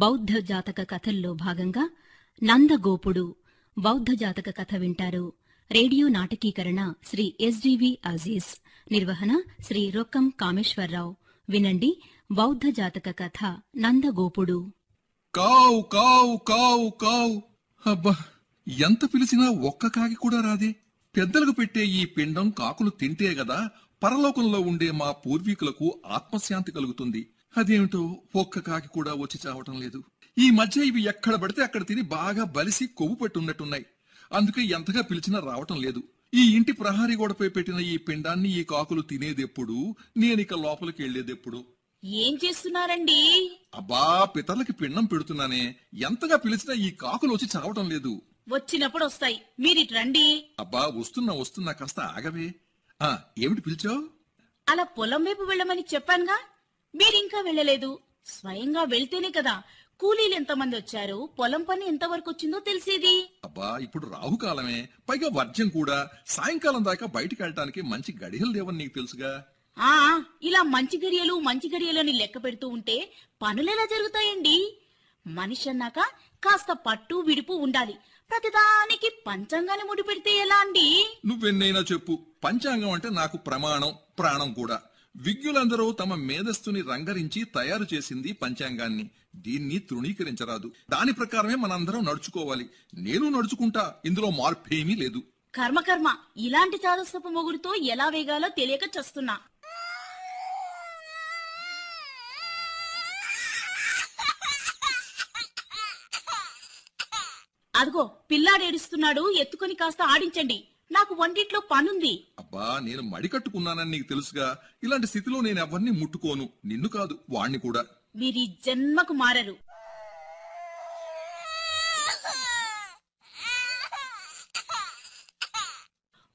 బౌద్ధ జాతక కథల్లో భాగంగా నందగోపుడు బౌద్ధ జాతక కథ వింటారు. రేడియో నాటకీకరణ శ్రీ ఎస్డివి అజీజ్. నిర్వహణ శ్రీ రొక్కం కామేశ్వరరావు. వినండి బౌద్ధ జాతక కథ నందగోపుడు. కావు కావు కావు కావు. అబ్బా ఎంత పిలిచినా ఒక్క కాకి కూడా రాదే. పెద్దలకు పెట్టే ఈ పిండం కాకులు తింటే గదా పరలోకంలో ఉండే మా పూర్వీకులకు ఆత్మశాంతి కలుగుతుంది. అదేమిటో ఒక్క కాకి కూడా వచ్చి చావటం లేదు. ఈ మధ్య ఇవి ఎక్కడ పడితే అక్కడ తిని బాగా బలిసి కొవ్వు పెట్టున్నట్టున్నాయి. అందుకే ఎంతగా పిలిచినా రావటం లేదు. ఈ ఇంటి ప్రహారీ గోడపై పెట్టిన ఈ పిండాన్ని ఈ కాకులు తినేదెప్పుడు నేనిక లోపలికి వెళ్ళేదెప్పుడు ఏం చేస్తున్నారండి? అబ్బా పితర్లకి పిండం పెడుతున్నానే. ఎంతగా పిలిచినా ఈ కాకులు వచ్చి చావటం లేదు. వచ్చినప్పుడు వస్తాయి మీరిటు రండి. అబ్బా వస్తున్నా వస్తున్నా కాస్త ఆగవే. ఆ ఏమిటి పిలిచావు? అలా పొలం వైపు వెళ్ళమని చెప్పానుగా. మీరింకా వెళ్ళలేదు. స్వయంగా వెళ్తేనే కదా. కూలీలు ఎంతమంది వచ్చారు? పొలం పని ఎంతవరకు వచ్చిందో తెలిసేది. అబ్బా ఇప్పుడు రాహుకాలమే పైగా వర్జం కూడా. సాయంకాలం దాకా బయటికి వెళ్ళటానికి మంచి గడియలు లేవని నీకు తెలుసుగా? ఆ ఇలా మంచి గడియలు మంచి గడియలని లెక్క పెడుతూ ఉంటే పనులెలా జరుగుతాయండి? మనిషి అన్నాక కాస్త పట్టు విడుపు ఉండాలి. ప్రతిదానికి పంచంగానే ముడి పెడితే ఎలా అండి? నువ్వెన్నైనా చెప్పు. పంచాంగం అంటే నాకు ప్రమాణం ప్రాణం కూడా. విజ్ఞులందరూ తమ మేధస్సుని రంగరించి తయారు చేసింది పంచాంగాన్ని. దీన్ని తృణీకరించరాదు. దాని ప్రకారమే మనందరం నడుచుకోవాలి. నేను నడుచుకుంటా ఇందులో మార్పేమీ లేదు. కర్మ కర్మ ఇలాంటి చాదస్తపు మొగుడుతో ఎలా వేగాలో తెలియక చస్తున్నా. అదిగో పిల్లాడేడుస్తున్నాడు ఎత్తుకొని కాస్త ఆడించండి. నాకు వంటిట్లో పనుంది. అబ్బా నేను మడి కట్టుకున్నానని నీకు తెలుసుగా. ఇలాంటి స్థితిలో నేను ఎవరిని ముట్టుకోను. నిన్ను కాదు వాణ్ణి కూడా. మీరీ జన్మకు మారరు.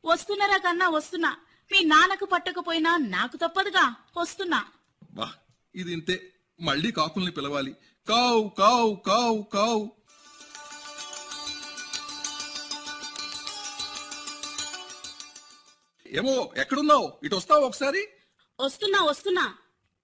వస్తున్నారా కన్నా వస్తున్నా. మీ నాన్నకు పట్టకపోయినా నాకు తప్పదుగా. వస్తున్నా. బా ఇది ఇంతే. మళ్ళీ కాకుల్ని పిలవాలి. కావు కావు కావు కావు. ఏమో ఎక్కడున్నావు? ఇటు వస్తావు ఒకసారి? వస్తున్నా వస్తున్నా.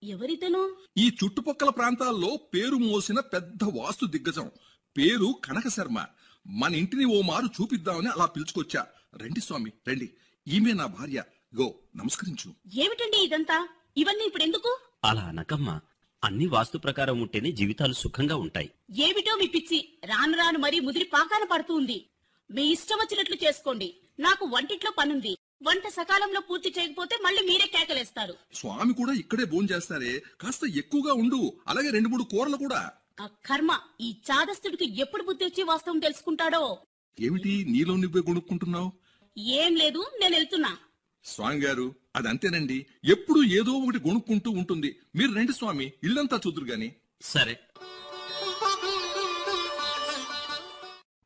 ఎవరితను? ఈ చుట్టుపక్కల ప్రాంతాల్లో పేరు మోసిన పెద్ద వాస్తు దిగ్గజం. పేరు కనక శర్మ. మన ఇంటిని ఓ మారు చూపిద్దామని అలా పిలుచుకొచ్చా. రండి స్వామి రండి. ఈమె నా భార్య. గో నమస్కరించు. ఏమిటండి ఇదంతా? ఇవన్నీ ఇప్పుడు ఎందుకు? అలా అనకమ్మా. అన్ని వాస్తు ప్రకారం ఉంటేనే జీవితాలు సుఖంగా ఉంటాయి. ఏమిటో మీ పిచ్చి. రాను రాను మరీ ముదిరి పాకాన పడుతూ ఉంది. మీ ఇష్టం వచ్చినట్లు చేసుకోండి. నాకు వంటిట్లో పనుంది. వంట సకాలంలో పూర్తి చేయకపోతే మళ్ళీ మీరే కేకలేస్తారు. స్వామి కూడా ఇక్కడే భోంచేస్తారే కాస్త ఎక్కువగా ఉండు అలాగే రెండు మూడు కూరలు కూడా. ఆ కర్మ ఈ చాదస్తుడికి ఎప్పుడు బుద్ధి వచ్చి వాస్తవం తెలుసుకుంటాడో? ఏమిటి నీలో నువ్వే కొనుక్కుంటున్నావు ఏం లేదు నేను వెళ్తున్నా. స్వామి గారు అది అంతేనండి. ఎప్పుడు ఏదో ఒకటి కొనుక్కుంటూ ఉంటుంది. మీరు రండి స్వామి ఇల్లంతా చూదురు గాని. సరే.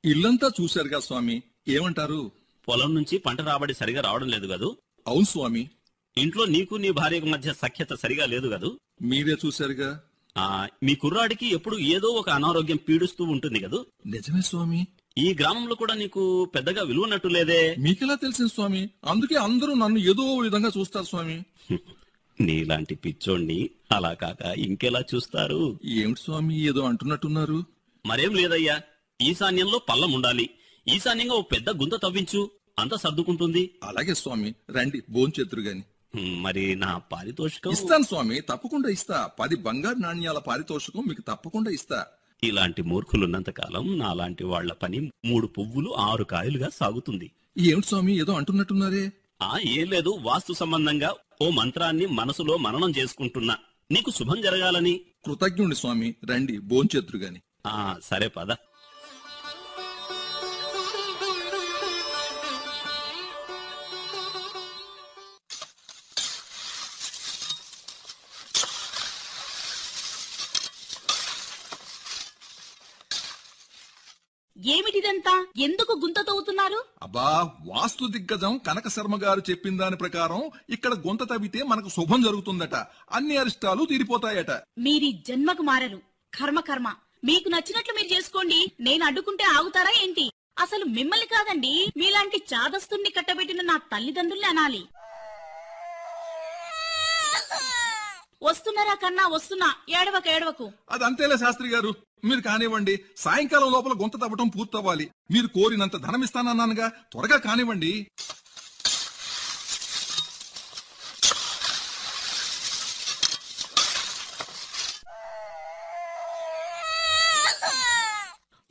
ఇల్లంతా చూశారుగా స్వామి. ఏమంటారు? పొలం నుంచి పంట రాబడి సరిగా రావడం లేదు కదూ? అవును స్వామి. ఇంట్లో నీకు నీ భార్యకు మధ్య సఖ్యత సరిగా లేదు కదూ? మీరే చూశారుగా. ఆ మీ కుర్రాడికి ఎప్పుడు ఏదో ఒక అనారోగ్యం పీడిస్తూ ఉంటుంది కదూ? నిజమే స్వామి. ఈ గ్రామంలో కూడా నీకు పెద్దగా విలువనట్టు లేదే? మీకెలా తెలిసింది స్వామి? అందుకే అందరూ నన్ను ఏదో ఓ విధంగా చూస్తారు స్వామి. నీలాంటి పిచ్చోణ్ణి అలా కాక ఇంకెలా చూస్తారు? ఏమిటి స్వామి ఏదో అంటున్నట్టున్నారు? మరేం లేదయ్యా. ఈశాన్యంలో పల్లం ఉండాలి ఈశాన్యంగా ఓ పెద్ద గుంత తవ్వించు. అంతా సర్దుకుంటుంది. అలాగే స్వామి రండి భోంచేతురు గాని మరి నా పారితోషికం? ఇస్తాను స్వామి తప్పకుండా ఇస్తా. పది బంగారు నాణ్యాల పారితోషికం మీకు తప్పకుండా ఇస్తా. ఇలాంటి మూర్ఖులున్నంత కాలం నాలాంటి వాళ్ళ పని మూడు పువ్వులు ఆరు కాయలుగా సాగుతుంది. ఏమిటి స్వామి ఏదో అంటున్నట్టున్నారే? ఆ ఏం లేదు వాస్తు సంబంధంగా ఓ మంత్రాన్ని మనసులో మననం చేసుకుంటున్నా. నీకు శుభం జరగాలని. కృతజ్ఞుడి స్వామి రండి భోంచేతురు గాని ఆ సరే పద. ఏమిటిదంతా ఎందుకు గుంత తవ్వుతున్నారు? అబ్బా వాస్తు దిగ్గజం కనక శర్మ గారు చెప్పిన దాని ప్రకారం ఇక్కడ గుంత తవ్వితే మనకు శుభం జరుగుతుందట. అన్ని అరిష్టాలు తీరిపోతాయట. మీరీ జన్మకు మారరు. కర్మ కర్మ. మీకు నచ్చినట్లు మీరు చేసుకోండి. నేను అడ్డుకుంటే ఆగుతారా ఏంటి? అసలు మిమ్మల్ని కాదండి మీలాంటి చాదస్తుణ్ణి కట్టబెట్టిన నా తల్లిదండ్రుల్ని అనాలి. వస్తున్నారా కన్నా వస్తున్నా. ఏడవకు ఏడవకు. అది అంతేలే శాస్త్రి గారు. మీరు కానివ్వండి సాయంకాలం లోపల గుంత తవ్వటం పూర్తవ్వాలి. మీరు కోరినంత ధనం ఇస్తానన్నానుగా త్వరగా కానివ్వండి.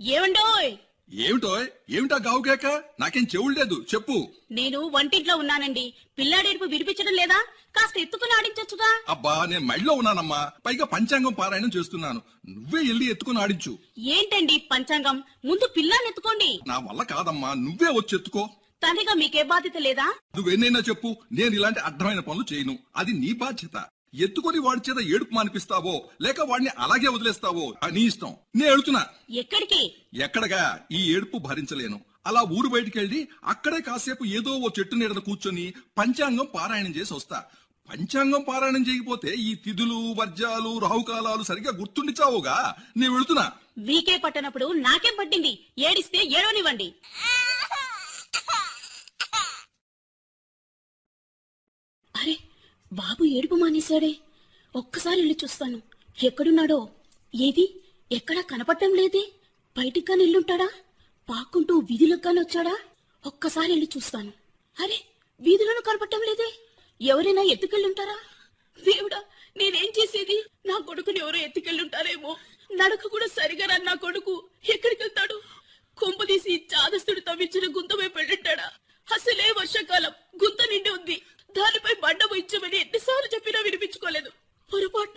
ఏమండోయ్? ఏమిటో ఏమిటా గావుగాక నాకేం చెవులు లేదు. చెప్పు. నేను వంటింట్లో ఉన్నానండి. పిల్లాడేడుపు వినిపించడం లేదా? కాస్త ఎత్తుకుని ఆడించొచ్చుగా. అబ్బా నేను మళ్ళీ ఉన్నానమ్మా. పైగా పంచాంగం పారాయణం చేస్తున్నాను. నువ్వే వెళ్ళి ఎత్తుకుని ఆడించు. ఏంటండి పంచాంగం? ముందు పిల్లాన్ని ఎత్తుకోండి. నా వల్ల కాదమ్మా. నువ్వే వచ్చి ఎత్తుకో. తండ్రిగా మీకే బాధ్యత లేదా? నువ్వెన్నైనా చెప్పు. నేను ఇలాంటి అర్థమైన పనులు చేయను. అది నీ బాధ్యత. ఎత్తుకొని వాడి చేత ఏడుపు మానిపిస్తావో లేక వాడిని అలాగే వదిలేస్తావో అని ఇష్టం. నేను ఎడుతున్నా. ఎక్కడికి? ఎక్కడగా? ఈ ఏడుపు భరించలేను. అలా ఊరు బయటికెళ్ళి అక్కడే కాసేపు ఏదో ఓ చెట్టు నీడన కూర్చొని పంచాంగం పారాయణం చేసి వస్తా. పంచాంగం పారాయణం చేయకపోతే ఈ తిథులు వర్జాలు రాహుకాలాలు సరిగ్గా గుర్తుండిచావుగా నేను వెళుతున్నా. మీకే పట్టనప్పుడు నాకేం పట్టింది? ఏడిస్తే ఏడవనివ్వండి అరే బాబు ఏడుపు మానేశాడే. ఒక్కసారి వెళ్ళి చూస్తాను. ఎక్కడున్నాడో? ఏది? ఎక్కడా కనపడటం లేదే. బయటికి కానీ వెళ్ళుంటాడా? పాక్కుంటూ వీధిలోకి కానీ వచ్చాడా? ఒక్కసారి వెళ్ళి చూస్తాను. అరే వీధిలోనూ కనపడటం లేదే. ఎవరైనా ఎత్తుకెళ్ళుంటారా? దేవుడా నేనేం చేసేది? నా కొడుకుని ఎవరో ఎత్తుకెళ్ళుంటారేమో. నడక కూడా సరిగా రాని నా కొడుకు. ఎక్కడికి వెళ్తాడు కొంపదీసి చాదస్తుడు తవ్వించిన గుంతమే వైపు అసలే వర్షాకాలం. గుంత నిండి ఉంది. దానిపై బండ ఇచ్చమని ఎన్నిసార్లు చెప్పినా వినిపించుకోలేదు. పొరపాటు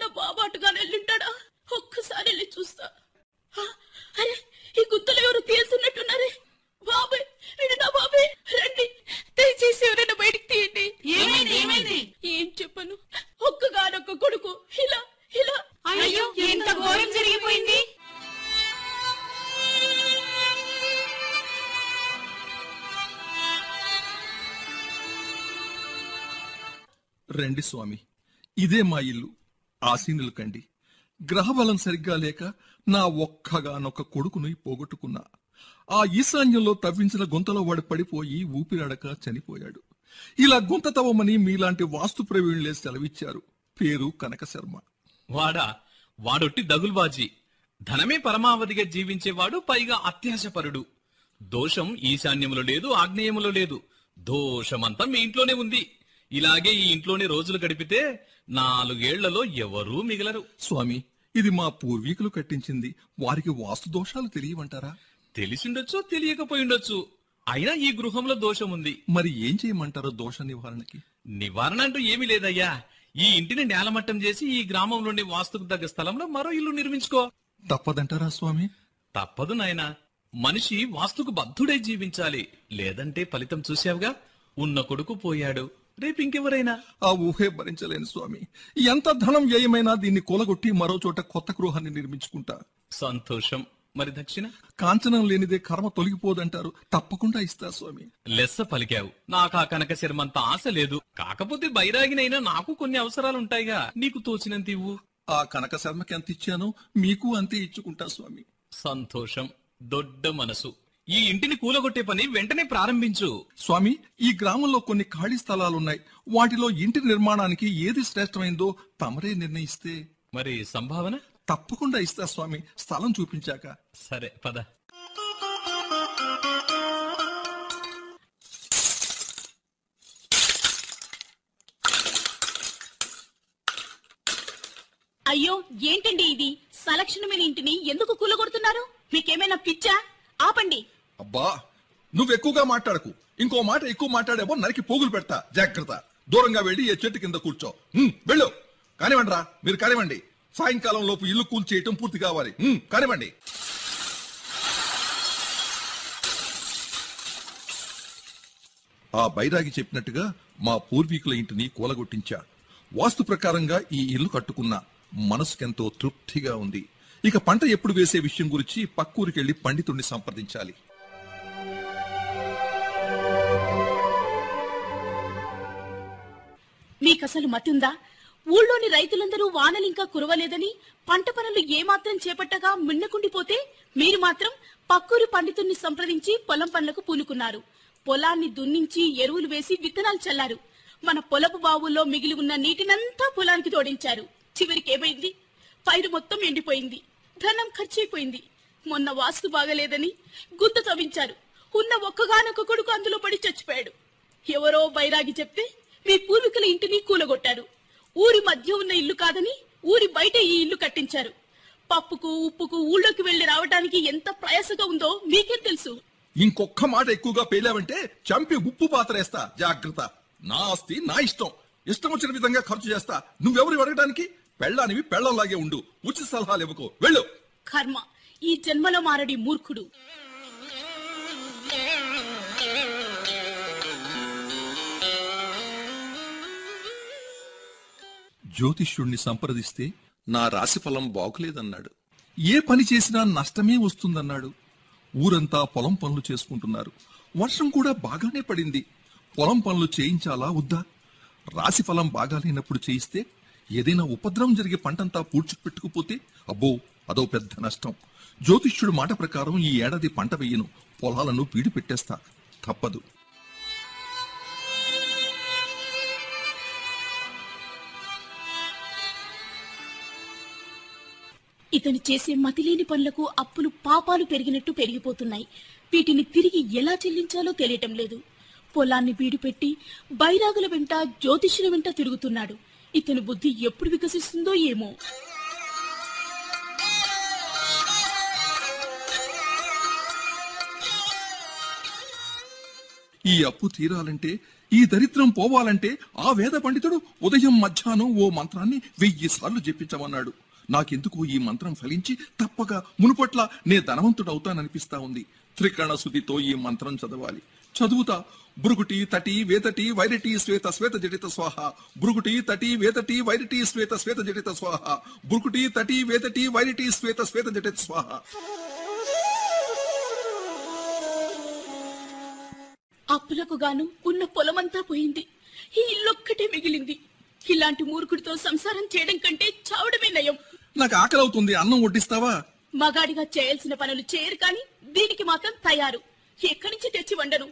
రండి స్వామి. ఇదే మా ఇల్లు. ఆశీనులు కండి గ్రహబలం సరిగ్గా లేక నా ఒక్కగానొక్క కొడుకుని పోగొట్టుకున్నా. ఆ ఈశాన్యంలో తవ్వించిన గుంతలో వాడు పడిపోయి ఊపిరాడక చనిపోయాడు. ఇలా గుంత తవ్వమని మీలాంటి వాస్తు ప్రవీణులే సెలవిచ్చారు. పేరు కనక శర్మ. వాడా వాడొట్టి దగుల్బాజీ ధనమే పరమావధిగా జీవించేవాడు పైగా అత్యాశపరుడు. దోషం ఈశాన్యములో లేదు ఆగ్నేయములో లేదు. దోషమంతా మీ ఇంట్లోనే ఉంది. ఇలాగే ఈ ఇంట్లోనే రోజులు గడిపితే నాలుగేళ్ళలో ఎవరూ మిగలరు. స్వామి ఇది మా పూర్వీకులు కట్టించింది. వారికి వాస్తు దోషాలు తెలియమంటారా తెలిసిండొచ్చు తెలియకపోయిండొచ్చు. అయినా ఈ గృహంలో దోషం ఉంది మరి ఏం చేయమంటారో దోష నివారణకి? నివారణ అంటూ ఏమీ లేదయ్యా. ఈ ఇంటిని నేలమట్టం చేసి ఈ గ్రామంలోని వాస్తుకు తగ్గ స్థలంలో మరో ఇల్లు నిర్మించుకో. తప్పదంటారా స్వామి? తప్పదు నాయనా. మనిషి వాస్తుకు బద్ధుడై జీవించాలి. లేదంటే ఫలితం చూశావుగా? ఉన్న కొడుకు పోయాడు. రేపు ఇంకెవరైనా? ఆ ఊహే భరించలేను స్వామి. ఎంత ధనం వ్యయమైనా దీన్ని కూలగొట్టి మరో చోట కొత్త గృహాన్ని నిర్మించుకుంటా. సంతోషం. మరి దక్షిణ? కాంచనం లేనిదే కర్మ తొలగిపోదంటారు. తప్పకుండా ఇస్తా స్వామి. లెస్స పలికావు. నాకు ఆ కనక శర్మంత ఆశ లేదు. కాకపోతే బైరాగినైనా నాకు కొన్ని అవసరాలు ఉంటాయిగా నీకు తోచినంత ఇవ్వు. ఆ కనక శర్మకి ఎంత ఇచ్చానో మీకు అంతే ఇచ్చుకుంటా స్వామి. సంతోషం. దొడ్డ మనసు. ఈ ఇంటిని కూలగొట్టే పని వెంటనే ప్రారంభించు. స్వామి ఈ గ్రామంలో కొన్ని ఖాళీ స్థలాలున్నాయి. వాటిలో ఇంటి నిర్మాణానికి ఏది శ్రేష్టమైందో తమరే నిర్ణయిస్తే. మరి సంభావన? తప్పకుండా ఇస్తా స్వామి. స్థలం చూపించాక. సరే పద. అయ్యో ఏంటండి ఇది? సలక్షణమైన ఇంటిని ఎందుకు కూలగొడుతున్నారు? మీకేమైనా పిచ్చా? ఆపండి. అబ్బా నువ్వు ఎక్కువగా మాట్లాడకు. ఇంకో మాట ఎక్కువ మాట్లాడేవో నరికి పోగులు పెడతా. జాగ్రత్త. దూరంగా వెళ్ళి ఏ చెట్టు కింద కూర్చో. ఉమ్, వెళ్ళు. కానివ్వండిరా మీరు కానివ్వండి. సాయంకాలం లోపు ఇల్లు కూల్చేయటం పూర్తి కావాలి. కానివ్వండి. ఆ బైరాగి చెప్పినట్టుగా మా పూర్వీకుల ఇంటిని కూలగొట్టించా వాస్తు ప్రకారంగా ఈ ఇల్లు కట్టుకున్నా మనసుకెంతో తృప్తిగా ఉంది. ఇక పంట ఎప్పుడు వేసే విషయం గురించి పక్కూరికెళ్ళి పండితుణ్ణి సంప్రదించాలి. మీకసలు మతుందా? ఊళ్ళోని రైతులందరూ వానలింకా కురవలేదని పంట పనులు ఏమాత్రం చేపట్టగా మిన్నకుండిపోతే మీరు మాత్రం పక్కూరు పండితుణ్ణి సంప్రదించి పొలం పనులకు పూనుకున్నారు. పొలాన్ని దున్నించి ఎరువులు వేసి విత్తనాలు చల్లారు. మన పొలపు బావుల్లో మిగిలి ఉన్న నీటినంతా పొలానికి తోడించారు. చివరికి ఏమైంది? పైరు మొత్తం ఎండిపోయింది. ధనం ఖర్చయిపోయింది మొన్న వాస్తు బాగలేదని గుంత తవ్వించారు. ఉన్న ఒక్కగానొక్క కొడుకు అందులో పడి చచ్చిపోయాడు. ఎవరో బైరాగి చెప్తే మీ పూర్వీకుల ఇంటిని కూలగొట్టారు. ఊరి మధ్య ఉన్న ఇల్లు కాదని ఊరి బయట ఈ ఇల్లు కట్టించారు. పప్పుకు ఉప్పుకు ఊళ్ళోకి వెళ్ళి రావడానికి ఎంత ప్రయాసగా ఉందో మీకేం తెలుసు? ఇంకొక్క మాట ఎక్కువగా పేలావంటే చంపి ఉప్పు పాత్రేస్తా జాగ్రత్త. నా ఆస్తి నా ఇష్టం. ఇష్టం వచ్చిన విధంగా ఖర్చు చేస్తా. నువ్వెవరు అడగడానికి పెళ్ళానివి పెళ్ళంలాగే ఉండు. ఉచిత సలహాలు ఇవ్వకు. వెళ్ళు. కర్మ. ఈ జన్మలో మారడి మూర్ఖుడు. జ్యోతిష్యుణ్ణి సంప్రదిస్తే నా రాశిఫలం బాగులేదన్నాడు. ఏ పని చేసినా నష్టమే వస్తుందన్నాడు. ఊరంతా పొలం పనులు చేసుకుంటున్నారు. వర్షం కూడా బాగానే పడింది. పొలం పనులు చేయించాలా వద్దా? రాశిఫలం బాగాలేనప్పుడు చేయిస్తే ఏదైనా ఉపద్రవం జరిగే పంటంతా పూడ్చిపెట్టుకుపోతే అబ్బో అదో పెద్ద నష్టం. జ్యోతిష్యుడు మాట ప్రకారం ఈ ఏడాది పంట వెయ్యను పొలాలను పీడి పెట్టేస్తా తప్పదు. ఇతను చేసే మతిలేని పనులకు అప్పులు పాపాలు పెరిగినట్టు పెరిగిపోతున్నాయి. వీటిని తిరిగి ఎలా చెల్లించాలో తెలియటం లేదు. పొలాన్ని బీడిపెట్టి బైరాగుల వెంట జ్యోతిష్యుల వెంట తిరుగుతున్నాడు. ఇతని బుద్ధి ఎప్పుడు వికసిస్తుందో ఏమో. ఈ అప్పు తీరాలంటే ఈ దరిద్రం పోవాలంటే ఆ వేద పండితుడు ఉదయం మధ్యాహ్నం ఓ మంత్రాన్ని వెయ్యి సార్లు జపించమన్నాడు. నాకెందుకు ఈ మంత్రం ఫలించి తప్పక మునుపట్ల నే ధనవంతుడవుతాననిపిస్తా ఉంది. త్రికరణ శుద్ధితో ఈ మంత్రం చదవాలి. చదువుతా. బృగుటి తటి వేతటి వైరటి శ్వేత శ్వేత జడిత స్వాహ. బృగుటి తటి వేతటి వైరటి శ్వేత శ్వేత జడిత స్వాహ. బృగుటి తటి వేతటి వైరటి శ్వేత శ్వేత జడిత స్వాహ. అప్పులకు గాను ఉన్న పొలమంతా పోయింది. ఈ ఇల్లొక్కటే మిగిలింది. ఇలాంటి మూర్ఖుడితో సంసారం చేయడం కంటే చావడమే నయం. నాకు ఆకలి అవుతుంది అన్నం వడ్డిస్తావా? మగాడిగా చేయాల్సిన పనులు చేయరు కాని దీనికి మాత్రం తయారు. ఎక్కడి నుంచి తెచ్చి వండను?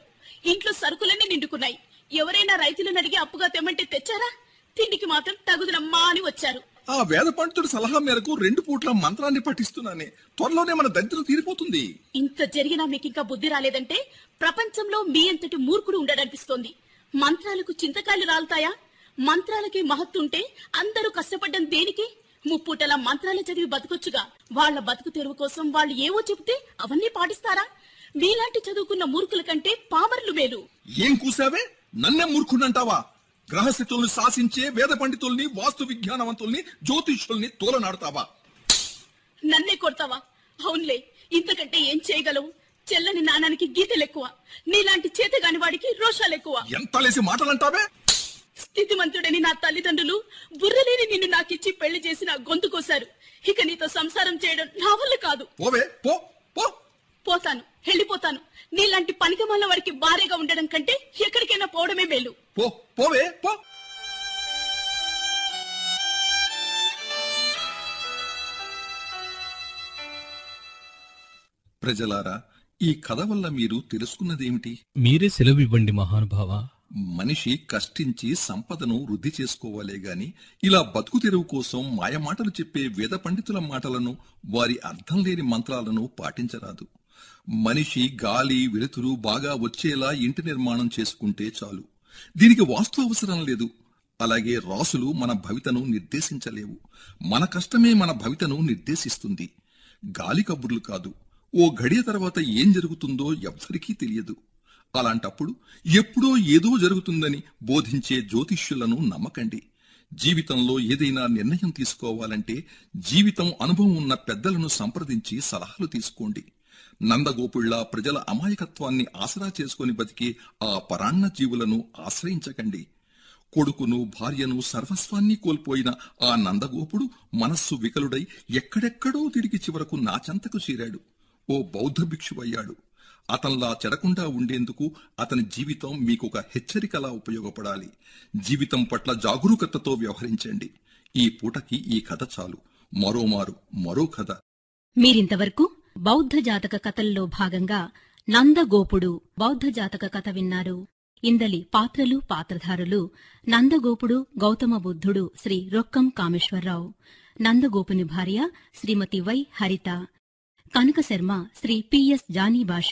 ఇంట్లో సరుకులన్నీ నిండుకున్నాయి. ఎవరైనా రైతులను అడిగి అప్పుగా తెమ్మంటే తెచ్చారా? తిండికి మాత్రం తగుదనమ్మా అని వచ్చారు. ఆ వేద పండితుడి సలహా మేరకు రెండు పూట్ల మంత్రాన్ని పఠిస్తున్నానే. త్వరలోనే మన దరిద్రం తీరిపోతుంది. ఇంత జరిగినా మీకింకా బుద్ధి రాలేదంటే ప్రపంచంలో మీ అంతటి మూర్ఖుడు ఉండడనిపిస్తోంది. మంత్రాలకు చింతకాయలు రాలుతాయా? మంత్రాలకి మహత్తుంటే అందరూ కష్టపడ్డం దేనికి? ముప్పూటల మంత్రాలు చదివి బతకొచ్చుగా. వాళ్ళ బతుకు తెరువు కోసం వాళ్ళు ఏవో చెబితే అవన్నీ పాటిస్తారా? మీలాంటి చదువుకున్న మూర్ఖుల కంటే పామరులు మేలు. ఏం కూసావే? నన్నే మూర్ఖుడంటావా గ్రహస్థితుల్ని శాసించే వేద పండితుల్ని వాస్తు విజ్ఞానవంతుల్ని జ్యోతిష్యుల్ని తోలనాడతావా? నన్నే కొడతావా? అవునులే ఇంతకంటే ఏం చేయగలవు? చెల్లని నానానికి గీతలెక్కువ. నీలాంటి చేతగాని వాడికి రోషాలెక్కువ. ఎంత లేసి మాటలంటావే? స్థితిమంతుడని నా తల్లిదండ్రులు బుర్రలేని నిన్ను నాకిచ్చి పెళ్ళి చేసి నా గొంతు కోశారు. ఇక నీతో సంసారం చేయడం నా వల్ల కాదు. పోవే పో పో. పోతాను వెళ్ళిపోతాను. నీలాంటి పనికిమాల వాడికి భార్యగా ఉండడం కంటే ఎక్కడికైనా పోవడమే మేలు. పో పోవే పో. ప్రజలారా ఈ కథ వల్ల మీరు తెలుసుకున్నదేమిటి? మీరే సెలవివ్వండి మహానుభావ. మనిషి కష్టించి సంపదను వృద్ధి చేసుకోవాలే గాని ఇలా బతుకు తెరువు కోసం మాయమాటలు చెప్పే వేద పండితుల మాటలను వారి అర్థం లేని మంత్రాలను పాటించరాదు. మనిషి గాలి వెలుతురు బాగా వచ్చేలా ఇంటి నిర్మాణం చేసుకుంటే చాలు. దీనికి వాస్తు అవసరం లేదు. అలాగే రాసులు మన భవితను నిర్దేశించలేవు. మన కష్టమే మన భవితను నిర్దేశిస్తుంది. గాలి కబుర్లు కాదు. ఓ గడియ తర్వాత ఏం జరుగుతుందో ఎవ్వరికీ తెలియదు. అలాంటప్పుడు ఎప్పుడో ఏదో జరుగుతుందని బోధించే జ్యోతిష్యులను నమ్మకండి. జీవితంలో ఏదైనా నిర్ణయం తీసుకోవాలంటే జీవితం అనుభవం ఉన్న పెద్దలను సంప్రదించి సలహాలు తీసుకోండి. నందగోపుళ్ళ ప్రజల అమాయకత్వాన్ని ఆసరా చేసుకుని బతికే ఆ పరాన్న జీవులను ఆశ్రయించకండి. కొడుకును భార్యను సర్వస్వాన్ని కోల్పోయిన ఆ నందగోపుడు మనస్సు వికలుడై ఎక్కడెక్కడో తిరిగి చివరకు నాచంతకు చేరాడు. ఓ బౌద్ధ భిక్షువయ్యాడు అతనిలా చెడకుండా ఉండేందుకు అతని జీవితం మీకు ఒక హెచ్చరికలా ఉపయోగపడాలి. జీవితం పట్ల జాగరూకతతో వ్యవహరించండి. ఈ పూటకి ఈ కథ చాలు. మరోమారు మరో కథ. మీరింతవరకు బౌద్ధ జాతక కథల్లో భాగంగా నందగోపుడు బౌద్ధ జాతక కథ విన్నారు. ఇందలి పాత్రలు పాత్రధారులు నందగోపుడు గౌతమ బుద్ధుడు శ్రీ రొక్కం కామేశ్వరరావు. నందగోపుని భార్య Shrimati Y Haritha. Kanaka Sharma Shri PS Jani Basha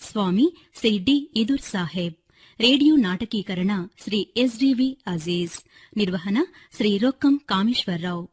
Swamy Shri D Idur Saheb radio నాటకీకరణ Shri SDV Aziz నిర్వహణ శ్రీ రొక్కం కామేశ్వరరావు